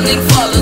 something follow.